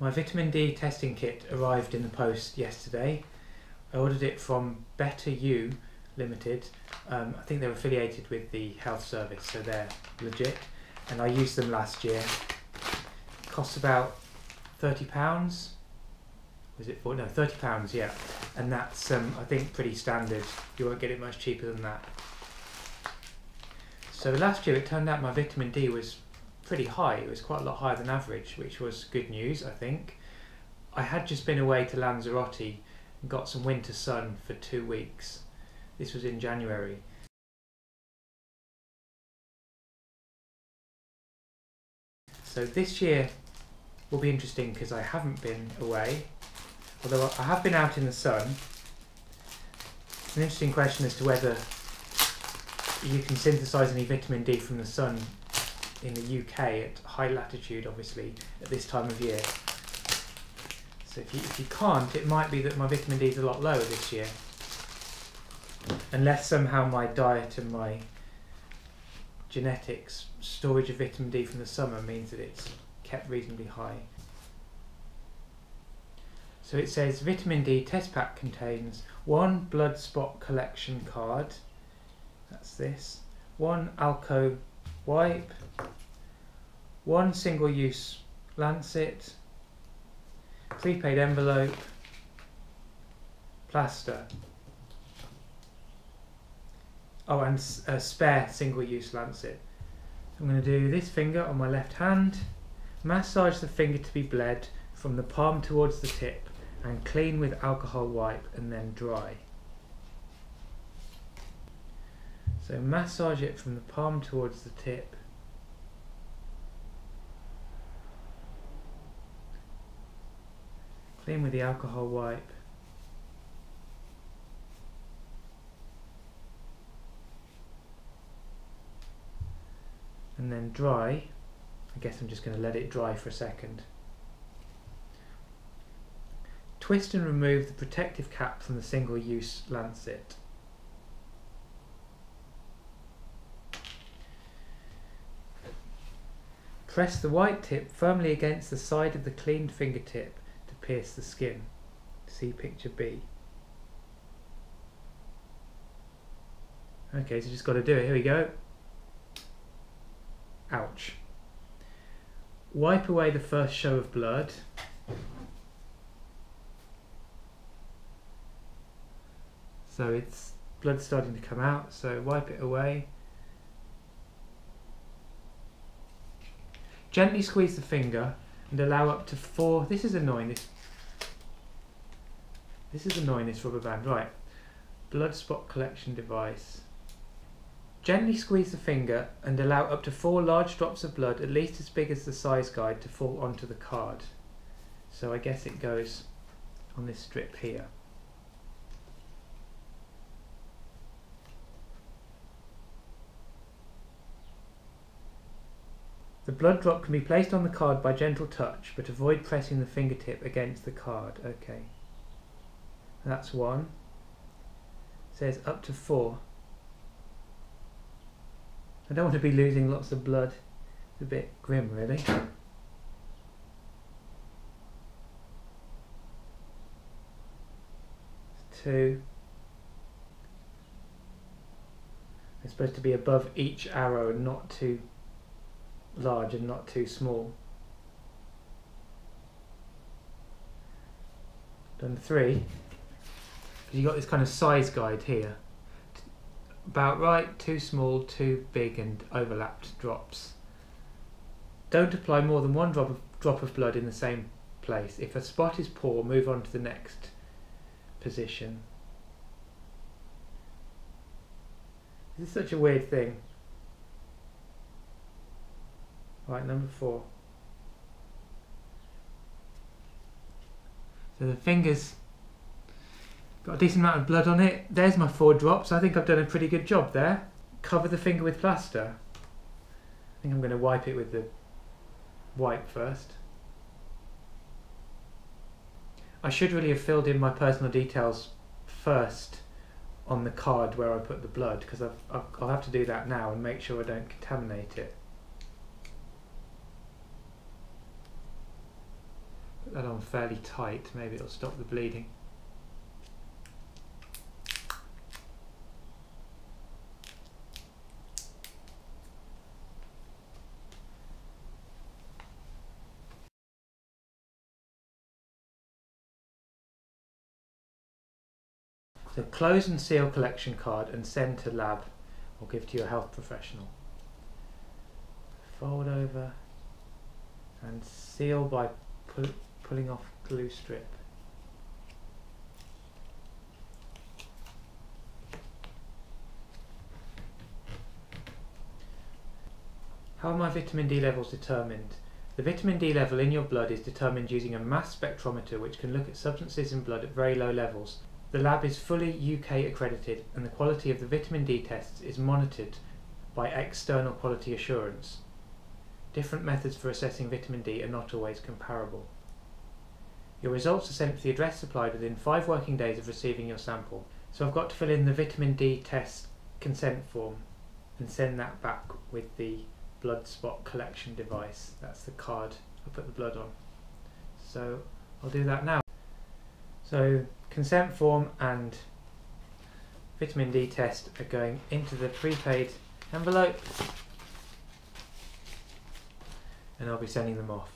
My vitamin D testing kit arrived in the post yesterday. I ordered it from BetterYou Limited. Um, I think they're affiliated with the health service, so they're legit. And I used them last year. costs about thirty pounds. Was it for no thirty pounds? Yeah, and that's um, I think pretty standard. You won't get it much cheaper than that. So last year it turned out my vitamin D was pretty high. It was quite a lot higher than average, which was good news, I think. I had just been away to Lanzarote and got some winter sun for two weeks. This was in January. So this year will be interesting because I haven't been away, although I have been out in the sun. It's an interesting question as to whether you can synthesize any vitamin D from the sun in the UK at high latitude, obviously, at this time of year. So if you, if you can't, it might be that my vitamin D is a lot lower this year. Unless somehow my diet and my genetics storage of vitamin D from the summer means that it's kept reasonably high. So it says vitamin D test pack contains one blood spot collection card, that's this, one Alco wipe, one single use lancet, prepaid envelope, plaster. Oh, and a spare single use lancet. I'm going to do this finger on my left hand, massage the finger to be bled from the palm towards the tip and clean with alcohol wipe and then dry. So massage it from the palm towards the tip Clean with the alcohol wipe. And then dry. I guess I'm just going to let it dry for a second. Twist and remove the protective cap from the single-use lancet. Press the white tip firmly against the side of the cleaned fingertip pierce the skin. See picture B. Okay, so just got to do it. Here we go. Ouch. Wipe away the first show of blood. So it's blood starting to come out, so wipe it away. Gently squeeze the finger and allow up to four. This is annoying. This this is annoying, this rubber band. Right. Blood spot collection device. Gently squeeze the finger and allow up to four large drops of blood, at least as big as the size guide, to fall onto the card. So I guess it goes on this strip here. The blood drop can be placed on the card by gentle touch, but avoid pressing the fingertip against the card. Okay. That's one. It says up to four. I don't want to be losing lots of blood. It's a bit grim, really. Two. It's supposed to be above each arrow, and not too large and not too small. Done three you got this kind of size guide here. About right, too small, too big and overlapped drops. Don't apply more than one drop of, drop of blood in the same place. If a spot is poor, move on to the next position. This is such a weird thing. Right, number four. So the fingers Got a decent amount of blood on it. There's my four drops. I think I've done a pretty good job there. Cover the finger with plaster. I think I'm going to wipe it with the wipe first. I should really have filled in my personal details first on the card where I put the blood because I'll have to do that now and make sure I don't contaminate it. put that on fairly tight, maybe it'll stop the bleeding. So close and seal collection card and send to lab or give to your health professional. Fold over and seal by pull, pulling off glue strip. How are my vitamin D levels determined? The vitamin D level in your blood is determined using a mass spectrometer which can look at substances in blood at very low levels. The lab is fully UK accredited and the quality of the vitamin D tests is monitored by external quality assurance. Different methods for assessing vitamin D are not always comparable. Your results are sent to the address supplied within five working days of receiving your sample. So I've got to fill in the vitamin D test consent form and send that back with the blood spot collection device. That's the card I put the blood on. So I'll do that now. So consent form and vitamin D test are going into the prepaid envelope and I'll be sending them off.